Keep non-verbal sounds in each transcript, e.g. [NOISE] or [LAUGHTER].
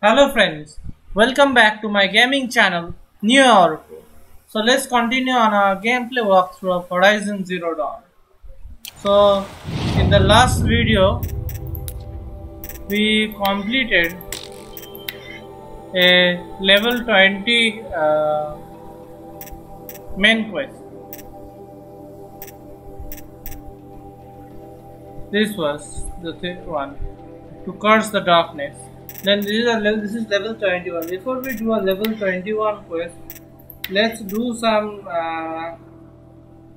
Hello friends, welcome back to my gaming channel NeoArpo. So let's continue on our gameplay walkthrough of Horizon Zero Dawn. So in the last video we completed a level 20 uh, main quest. This was the th one to curse the darkness. Then this is a level, this is level 21. Before we do a level 21 quest, let's do some uh,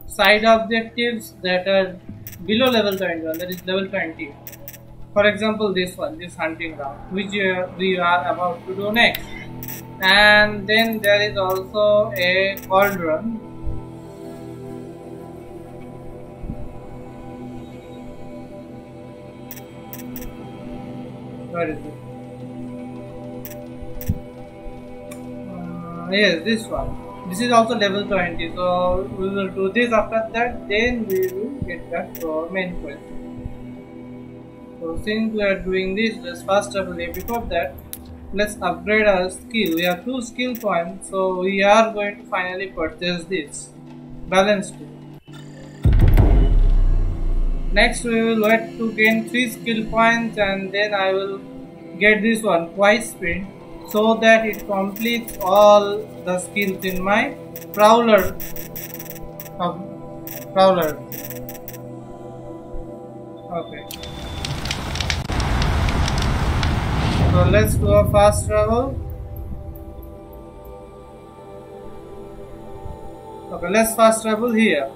side objectives that are below level 21. That is level 20. For example, this one, this hunting ground, which uh, we are about to do next. And then there is also a cauldron Where is it? Yes, this one. This is also level 20. So we will do this after that. Then we will get back to our main quest. So since we are doing this, let's first of all before that, let's upgrade our skill. We have two skill points, so we are going to finally purchase this balance tool. Next we will wait to gain 3 skill points and then I will get this one Quiet Sprint so that it completes all the skills in my Prowler um, Prowler. Okay. So let's do a fast travel. Okay, let's fast travel here.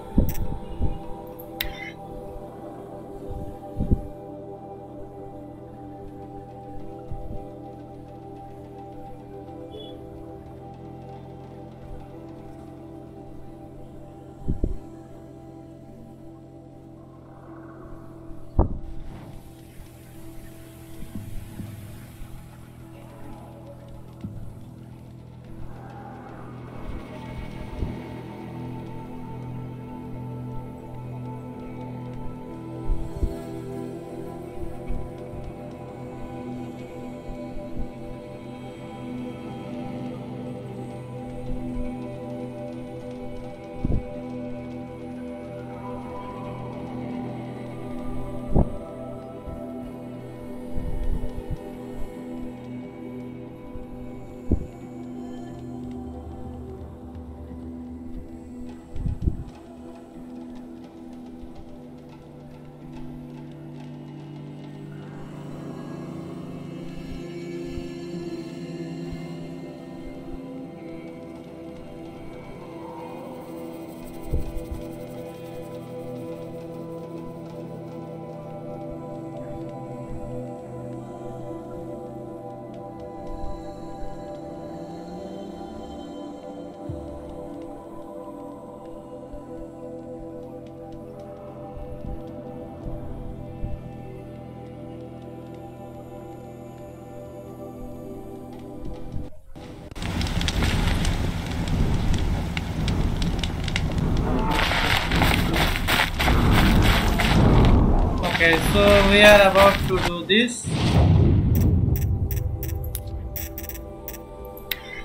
We are about to do this.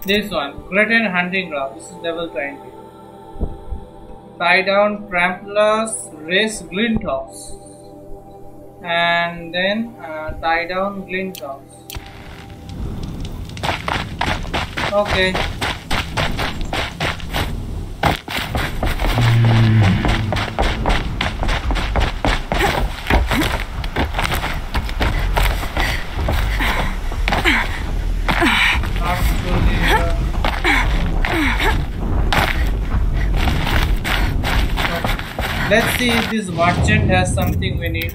This one, Great Hunting Ground. This is level 20. Tie down Tramplers, race Glinthawks. And then uh, tie down Glinthawks. Okay. Let's see if this merchant has something we need.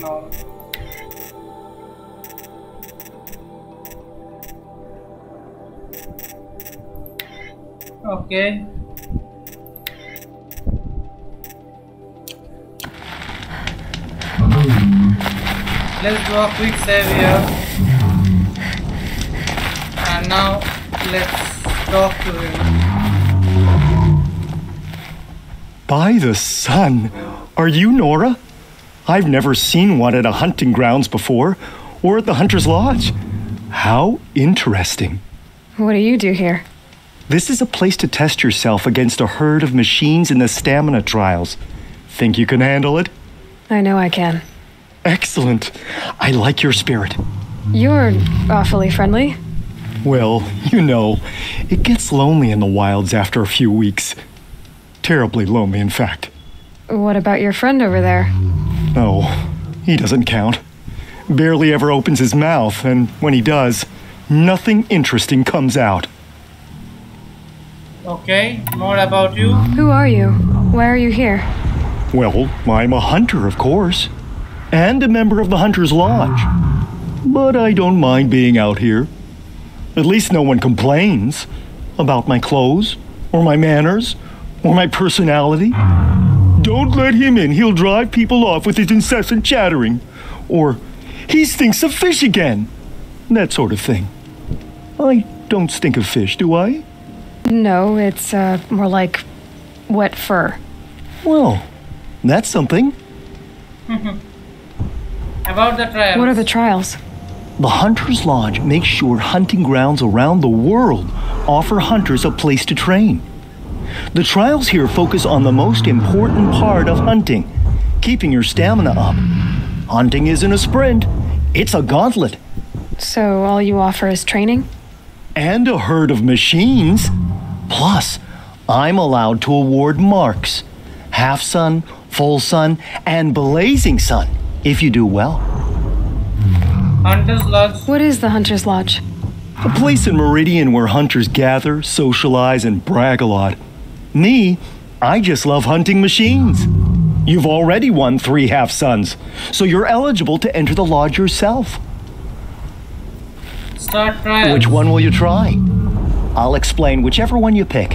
No. Okay. Let's do a quick save here. And now let's talk to him. By the sun! Are you Nora? I've never seen one at a hunting grounds before, or at the Hunter's Lodge. How interesting. What do you do here? This is a place to test yourself against a herd of machines in the stamina trials. Think you can handle it? I know I can. Excellent. I like your spirit. You're awfully friendly. Well, you know, it gets lonely in the wilds after a few weeks. Terribly lonely, in fact. What about your friend over there? Oh, he doesn't count. Barely ever opens his mouth, and when he does, nothing interesting comes out. Okay, more about you. Who are you? Why are you here? Well, I'm a hunter, of course, and a member of the Hunter's Lodge. But I don't mind being out here. At least no one complains about my clothes, or my manners, or my personality. Don't let him in, he'll drive people off with his incessant chattering. Or, he stinks of fish again. That sort of thing. I don't stink of fish, do I? No, it's uh, more like wet fur. Well, that's something. [LAUGHS] About the trials. What are the trials? The Hunter's Lodge makes sure hunting grounds around the world offer hunters a place to train. The trials here focus on the most important part of hunting keeping your stamina up. Hunting isn't a sprint, it's a gauntlet. So all you offer is training? And a herd of machines. Plus, I'm allowed to award marks half sun, full sun, and blazing sun if you do well. Hunter's Lodge. What is the Hunter's Lodge? A place in Meridian where hunters gather, socialize, and brag a lot. Me, I just love hunting machines. You've already won three half suns, so you're eligible to enter the lodge yourself. Start trials. Which one will you try? I'll explain whichever one you pick.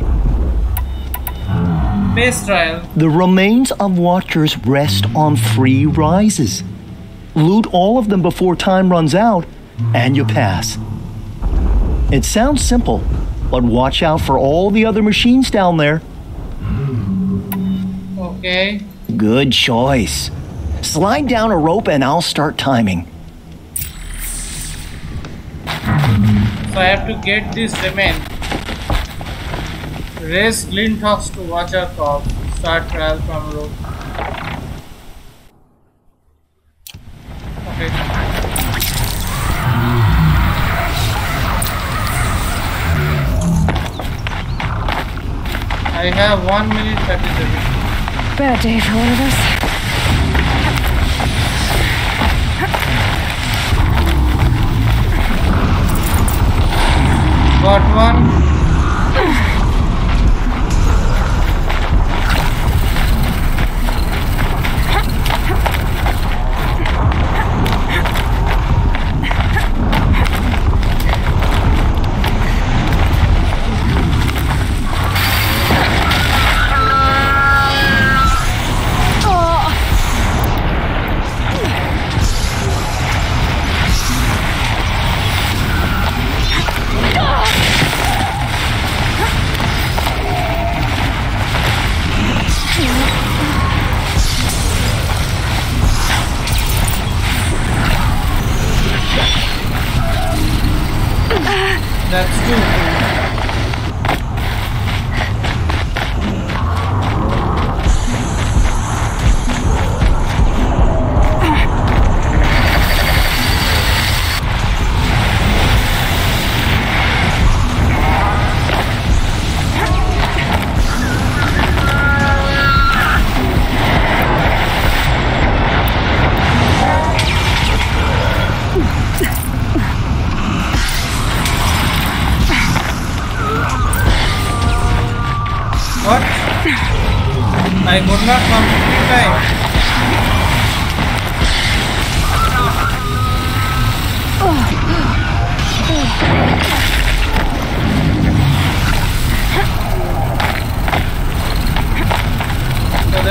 Base trial. The remains of watchers rest on three rises. Loot all of them before time runs out, and you pass. It sounds simple, but watch out for all the other machines down there. Okay. Good choice. Slide down a rope and I'll start timing. So I have to get this remain. Raise Glinthawks to Watcher Corps. Start trial from rope. Okay. I have 1 minute 30 seconds. Bad day for one of us. Got one.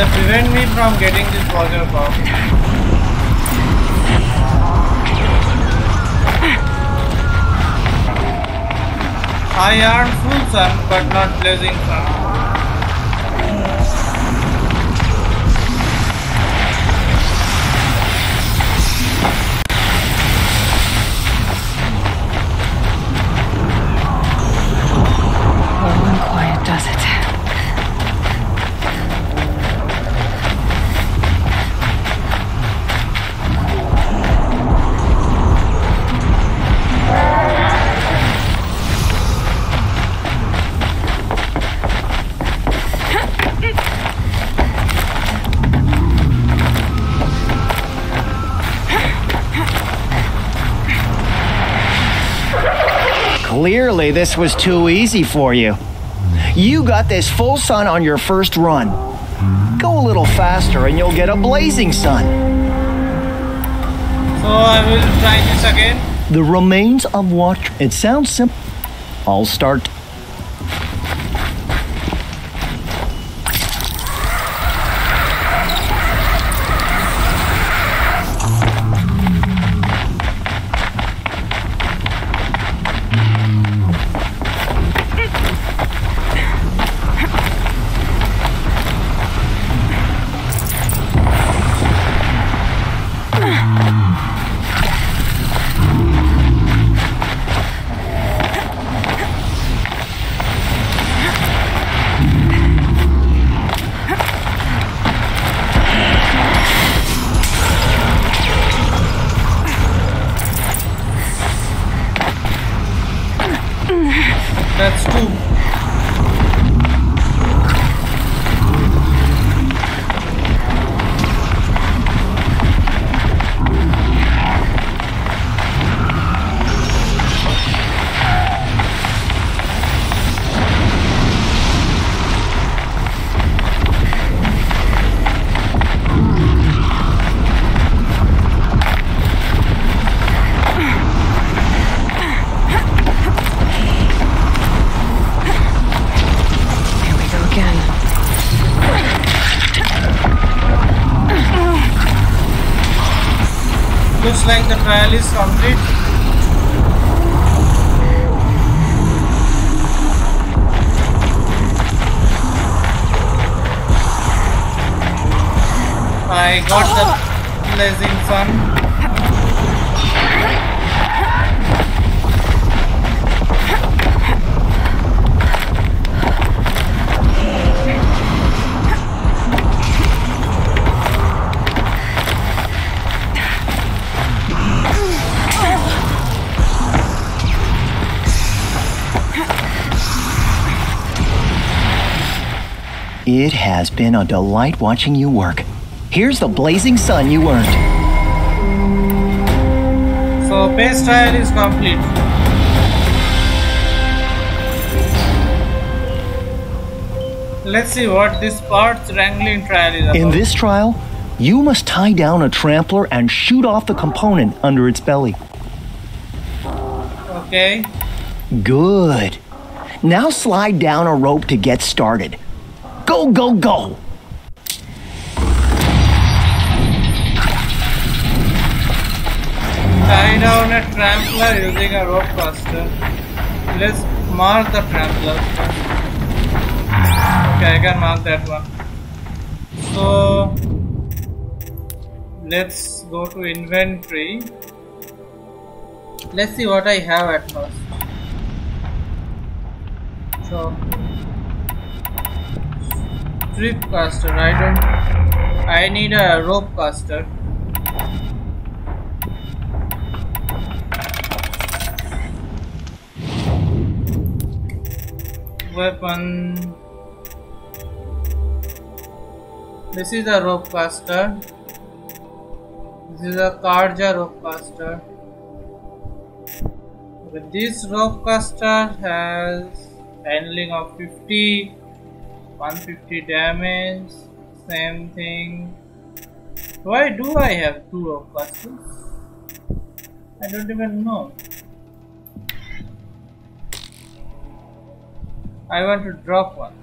They prevent me from getting this water bomb. I earned full sun but not blazing sun. This was too easy for you. You got this full sun on your first run. Go a little faster and you'll get a blazing sun. So I will try this again. The remains of what? It sounds simple. I'll start. That's two. Looks like the trial is complete. I got the oh. blazing sun. It has been a delight watching you work. Here's the blazing sun you earned. So base trial is complete. Let's see what this parts wrangling trial is about. In this trial, you must tie down a trampler and shoot off the component under its belly. Okay. Good. Now slide down a rope to get started. Go, go, go! Tie down a trampler using a rope caster. Let's mark the trampler. Okay, I can mark that one. So let's go to inventory. Let's see what I have at first. So trip caster. I don't. I need a rope caster. weapon. This is a rope caster. This is a Carja rope caster. Okay, this rope caster has handling of 50, 150 damage, same thing. Why do I have two of casters? I don't even know. I want to drop one.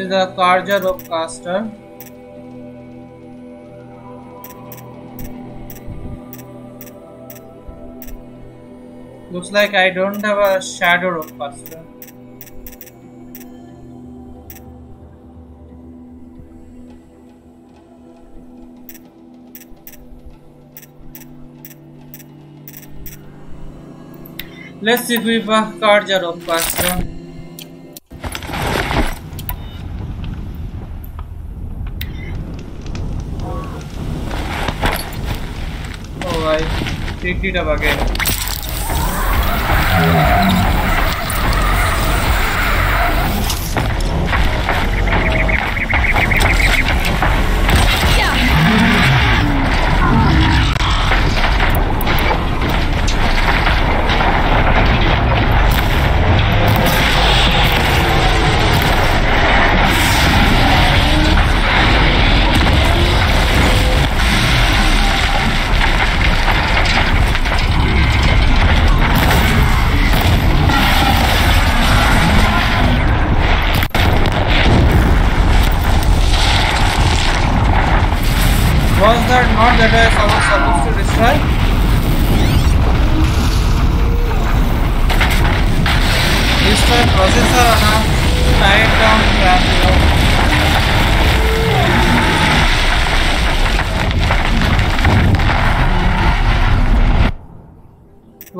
Is a Carja rope caster. Looks like I don't have a shadow rope caster. Let's see if we have Carja rope caster. Oh, I picked it up again.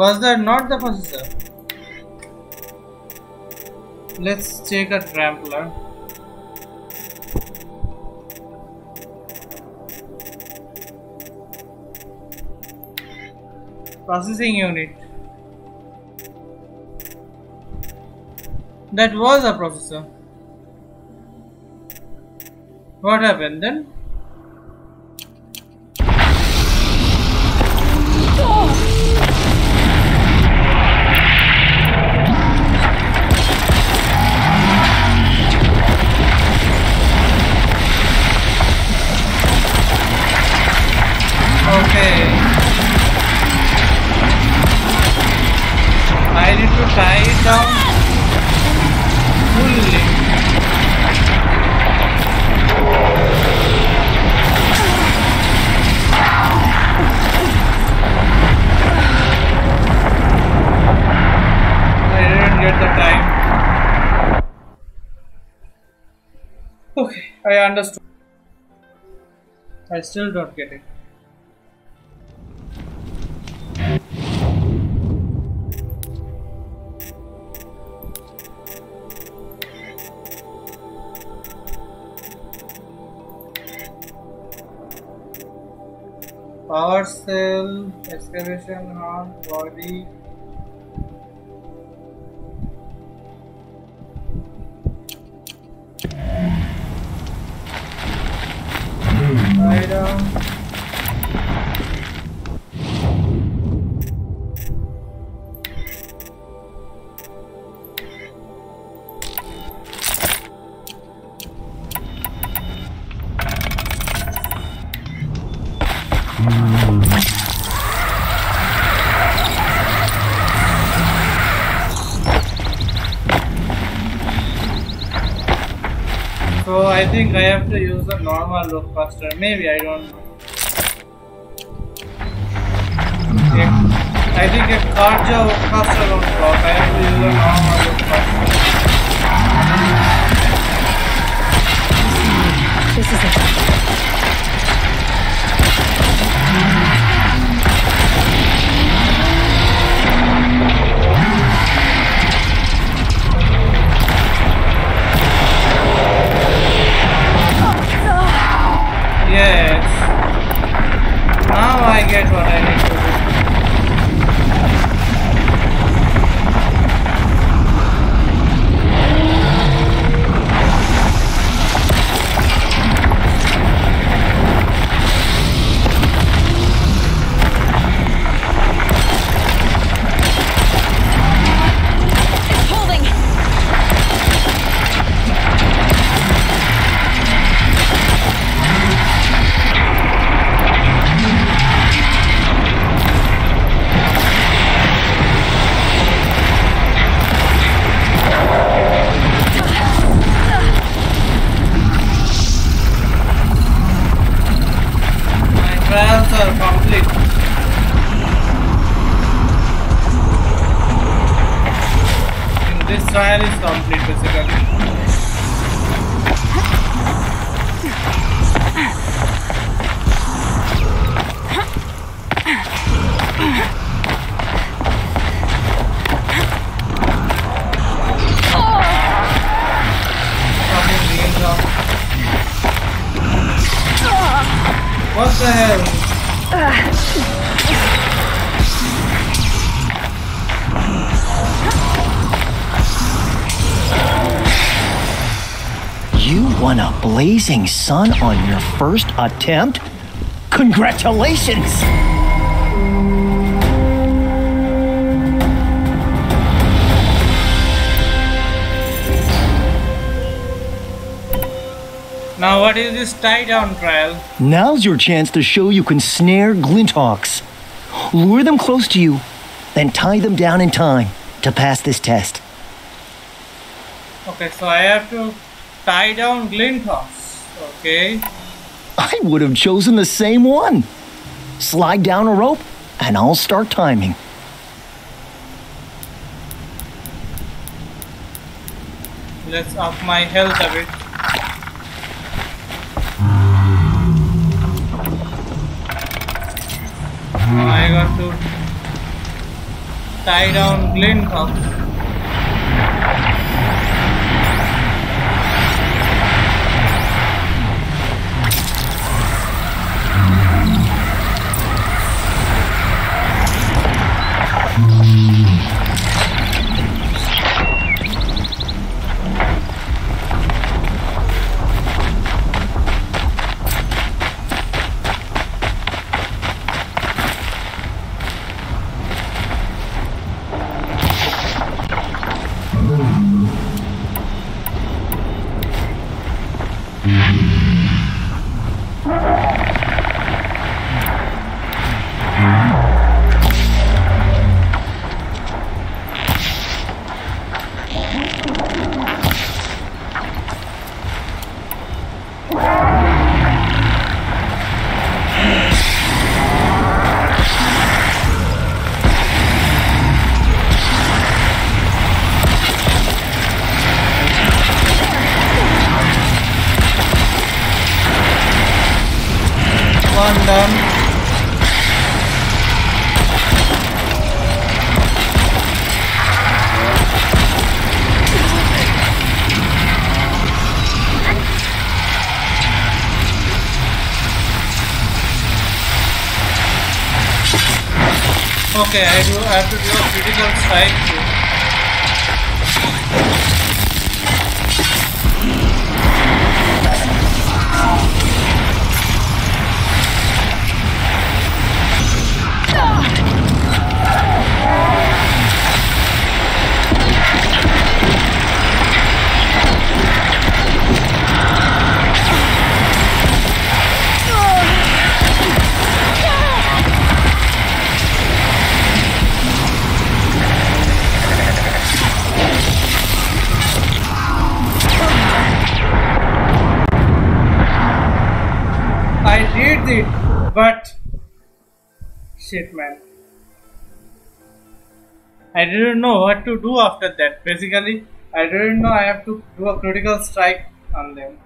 Was that not the processor? Let's check a trampler. Processing unit. That was a processor. What happened then? Understood. I still don't get it. Power cell, excavation on body. Lie think I have to use the normal look faster. Maybe I don't know. Uh-huh. Okay. I think a Carja faster won't work. I have to use the normal look faster. This is it. Now I get what I need blazing sun on your first attempt? Congratulations! Now what is this tie down trial? Now's your chance to show you can snare glinthawks. Lure them close to you, then tie them down in time to pass this test. Okay, so I have to tie down Glinthawks. Okay. I would have chosen the same one. Slide down a rope, and I'll start timing. Let's up my health a bit. I got to tie down Glinthawks. Okay, I do have to do a critical strike I didn't know what to do after that. Basically, I didn't know I have to do a critical strike on them.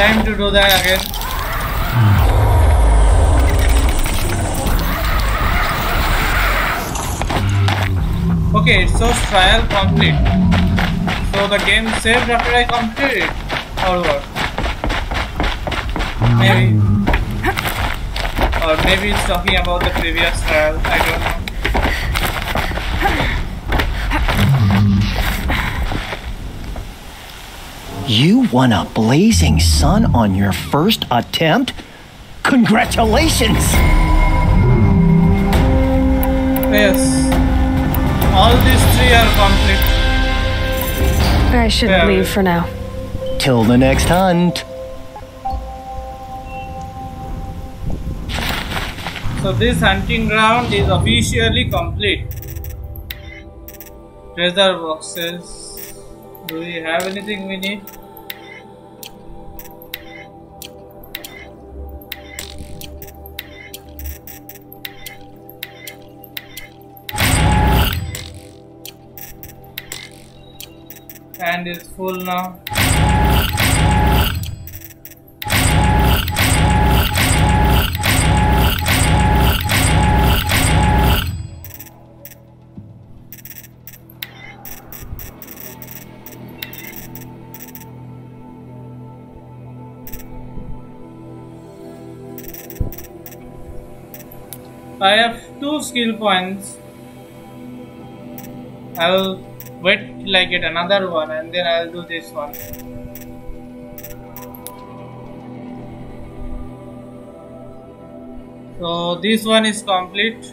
Time to do that again. Okay, it shows trial complete. So the game saved after I complete it, or what? Maybe. Or maybe it's talking about the previous trial, I don't know. You won a blazing sun on your first attempt? Congratulations! Yes. All these three are complete. I should Yeah. leave for now. Till the next hunt. So this hunting ground is officially complete. Treasure boxes. Do we have anything we need? And it's full now. skill points. I'll wait till I get another one and then I'll do this one. So this one is complete.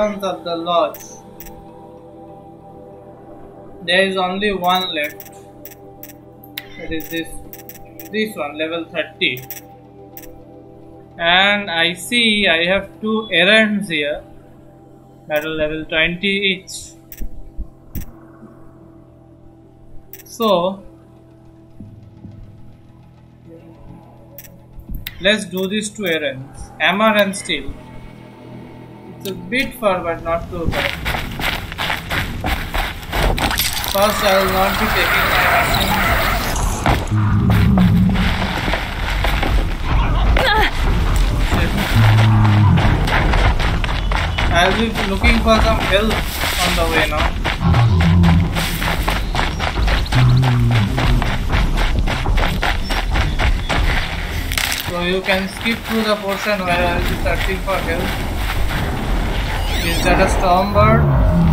Weapons of the Lodge. There is only one left. That is this this one, level 30. And I see I have two errands here that are level 20 each. So let's do these two errands. Hammer and steel. It's a bit far but not too bad. First I will not be taking my machine. I'll be looking for some help on the way now. So you can skip through the portion where I'll be searching for help. Is that a storm bird?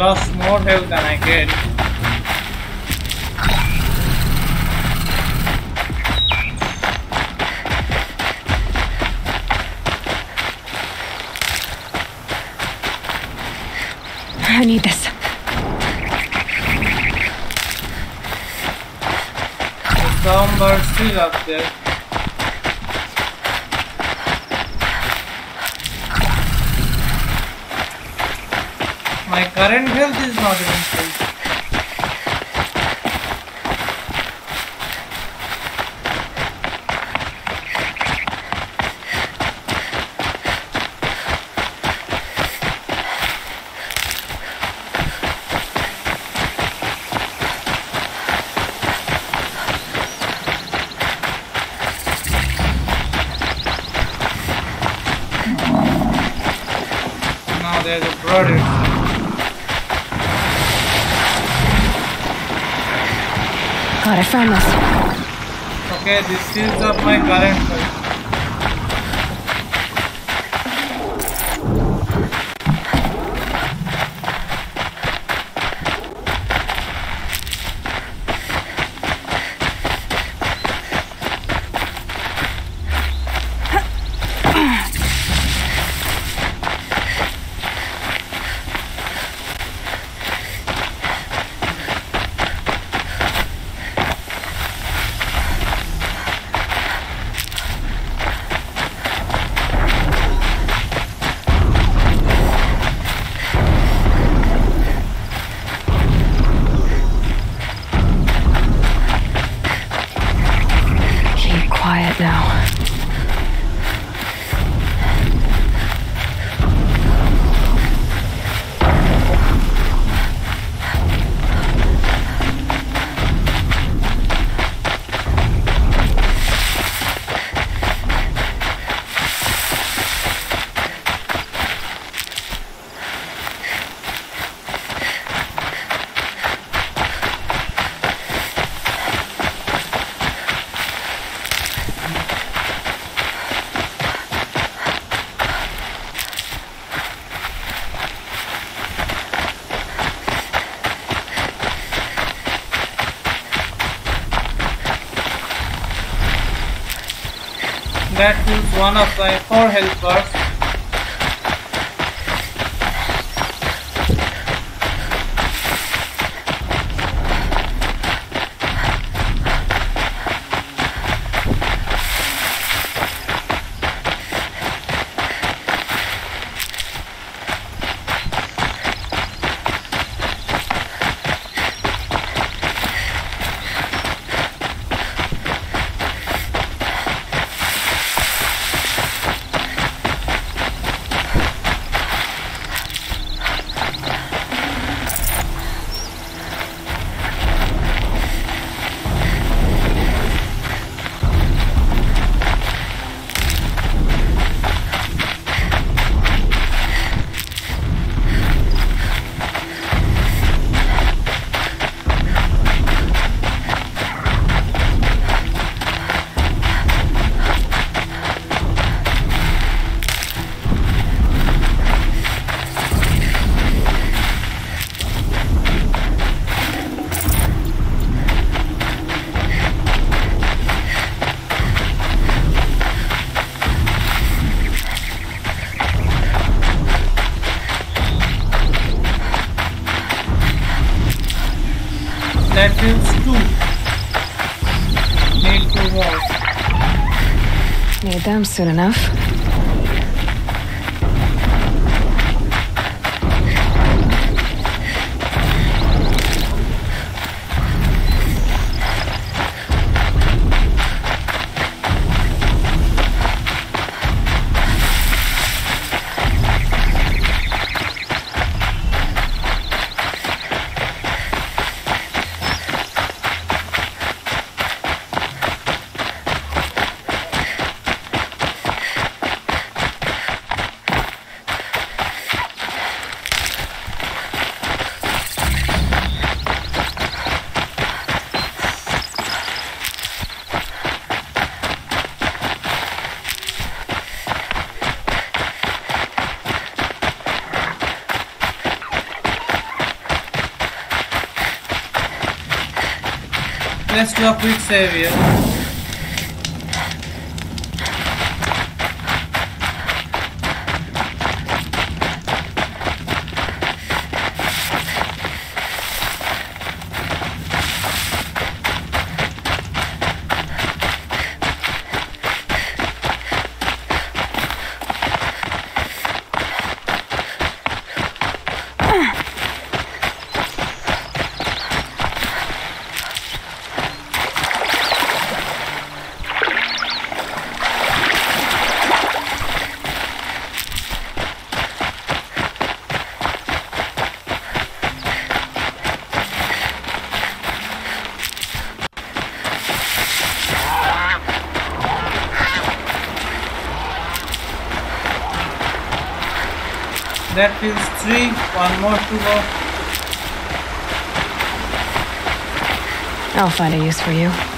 Lost more health than I get. I need this. The some are still up there. My current health is not even full. Now there's a brother. This. Okay, this is of my current health. Keep quiet now. That kills one of my four health Soon enough. Let's do a quick save That feels three. One more to go. I'll find a use for you.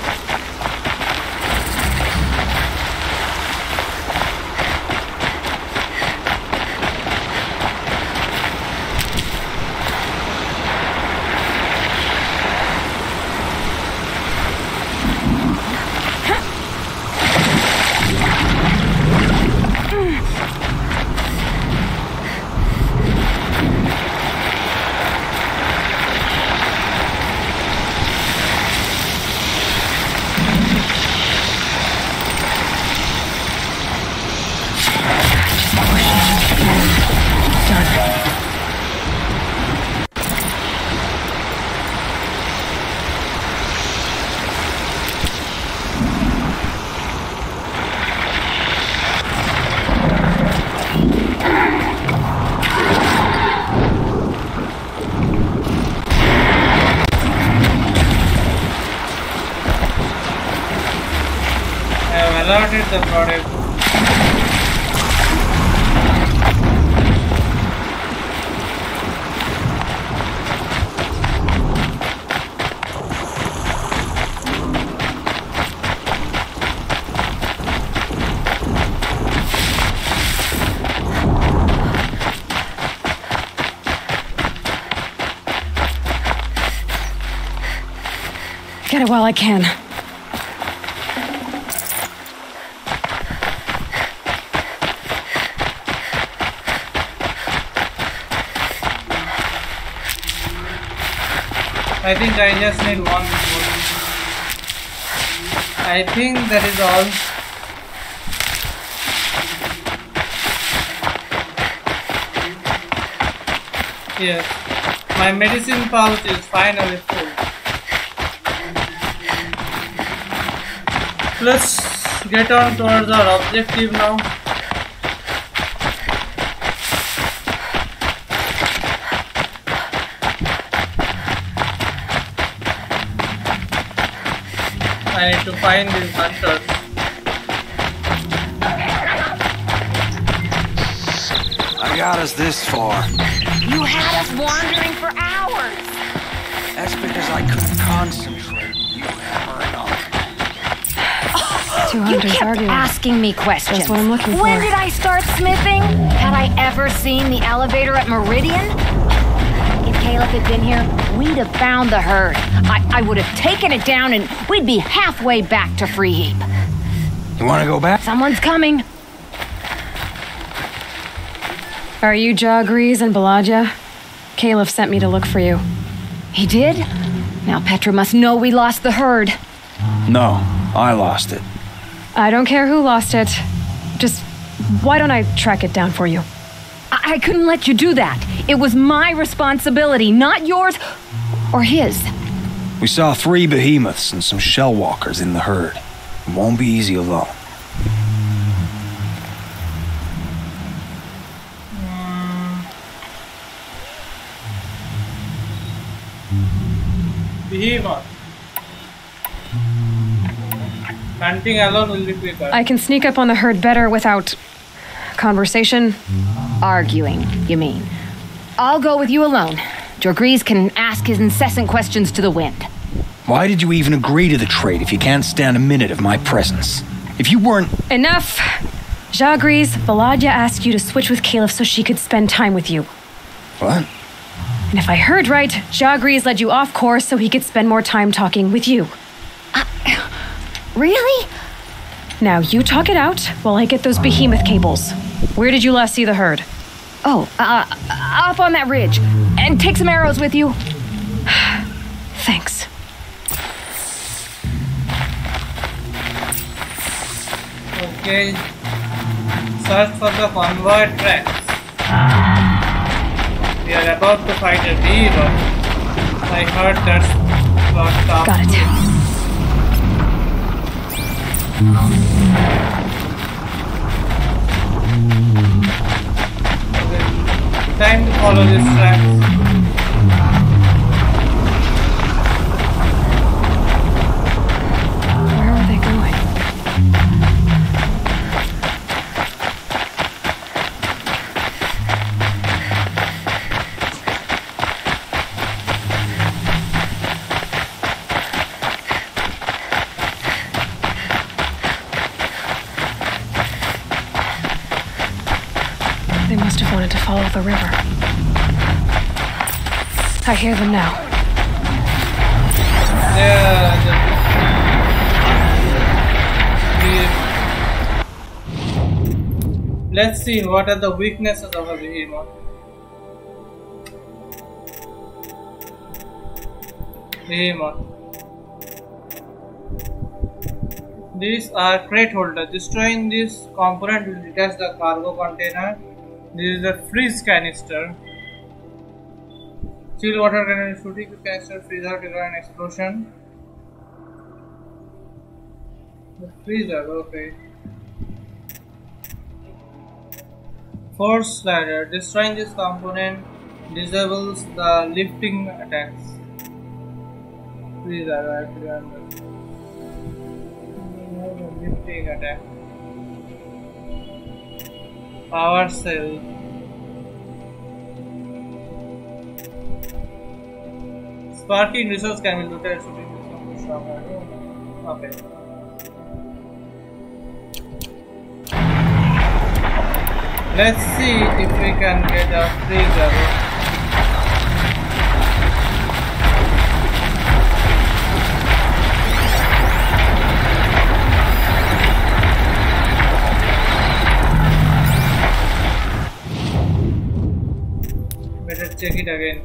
While I can. I think I just need one more. I think that is all. Yes, my medicine pouch is finally full. Let's get on towards our objective now. I need to find these hunters. I got us this far. You had us wandering for hours. That's because I couldn't concentrate. Two You kept arguing. asking me questions. That's what I'm looking When for. did I start smithing? Had I ever seen the elevator at Meridian? If Kaeluf had been here, we'd have found the herd. I, I would have taken it down and we'd be halfway back to Free Heap. You want to go back? Someone's coming. Are you Jorgriz and Baladga? Kaeluf sent me to look for you. He did? Now Petra must know we lost the herd. No, I lost it. I don't care who lost it. Just why don't I track it down for you? I, I couldn't let you do that. It was my responsibility, not yours or his. We saw three behemoths and some shell walkers in the herd. It won't be easy alone. Behemoth. Hunting alone will be quicker. I can sneak up on the herd better without conversation. Arguing, you mean? I'll go with you alone. Jorgriz can ask his incessant questions to the wind. Why did you even agree to the trade if you can't stand a minute of my presence? If you weren't. Enough! Jorgriz, Baladga asked you to switch with Kaeluf so she could spend time with you. What? And if I heard right, Jorgriz led you off course so he could spend more time talking with you. Uh, Really? Now you talk it out while I get those behemoth cables. Where did you last see the herd? Oh, uh, up on that ridge. And take some arrows with you. [SIGHS] Thanks. Okay. Search for the convoy tracks. We are about to find a beaver. I heard that's what top Got it. Time to follow this track. Hear them now. The, let's see what are the weaknesses of a behemoth. Behemoth. These are crate holders. Destroying this component will detach the cargo container. This is a freeze canister. Chill water cannon shooting the freezer trigger an explosion. The freezer, okay. Force loader. Destroying this component disables the lifting attacks. Freezer, I remember. Lifting attack. Power cell. Sparking resource can be looted this one stronger. Okay. Let's see if we can get a freezer. Better check it again.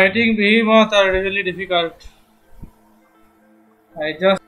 Fighting behemoth are really difficult. I just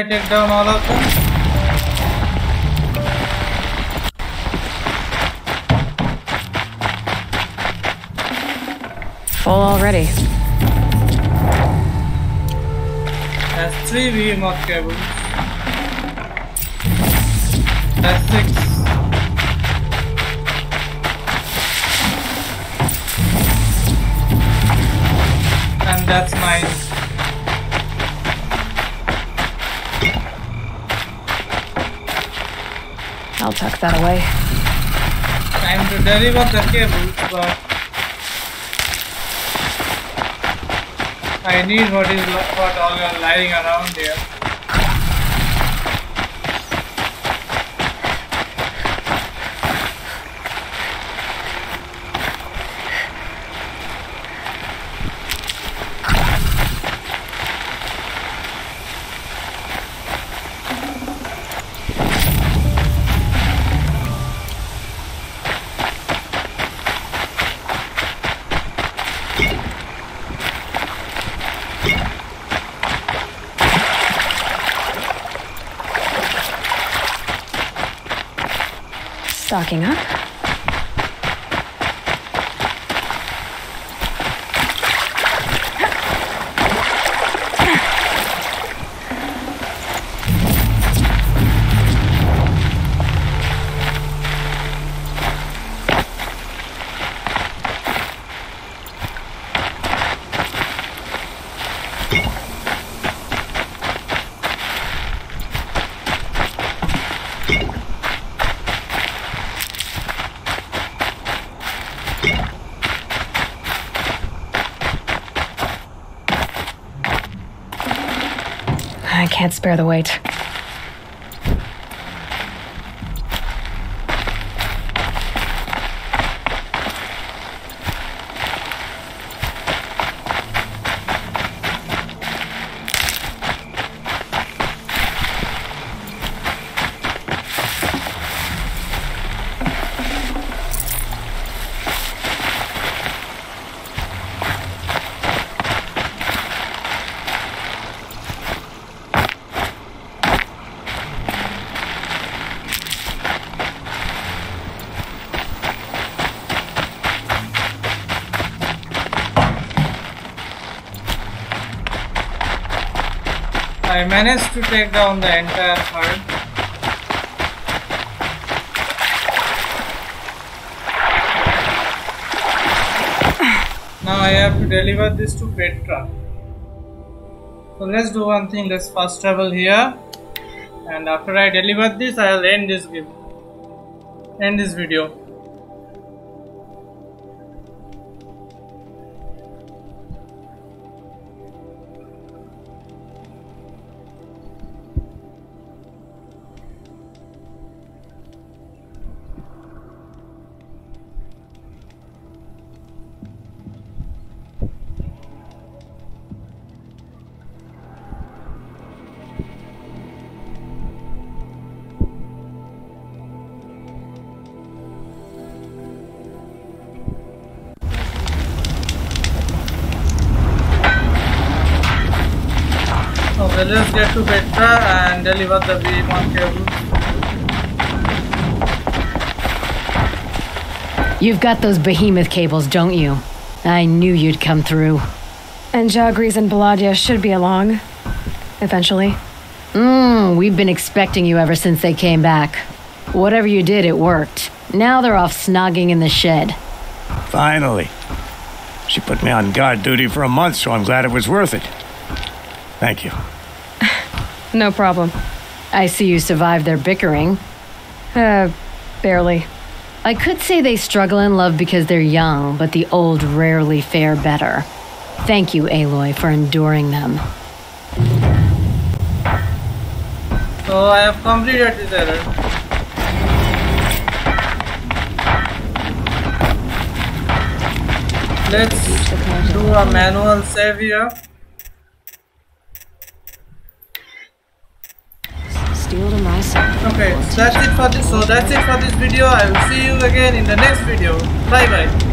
I take down all of them? Full already. That's three behemoth cables. That's six. And that's nine. I'll tuck that away. Time to deliver the cables, but I need what is what all are lying around here. Stocking up. I can't spare the weight. Managed to take down the entire herd. Now I have to deliver this to Petra. So let's do one thing. Let's first travel here, and after I deliver this, I'll end this game. End this video. Get to Petra and deliver the V1 cable. You've got those behemoth cables, don't you? I knew you'd come through. And Jorgriz and Baladga should be along. Eventually. Mmm, we've been expecting you ever since they came back. Whatever you did, it worked. Now they're off snogging in the shed. Finally. She put me on guard duty for a month, so I'm glad it was worth it. Thank you. No problem. I see you survived their bickering. Uh, barely. I could say they struggle in love because they're young, but the old rarely fare better. Thank you, Aloy, for enduring them. So I have completed this error. Let's do a manual save here. Side. Okay, that's it for this. So that's it for this video. I will see you again in the next video. Bye bye.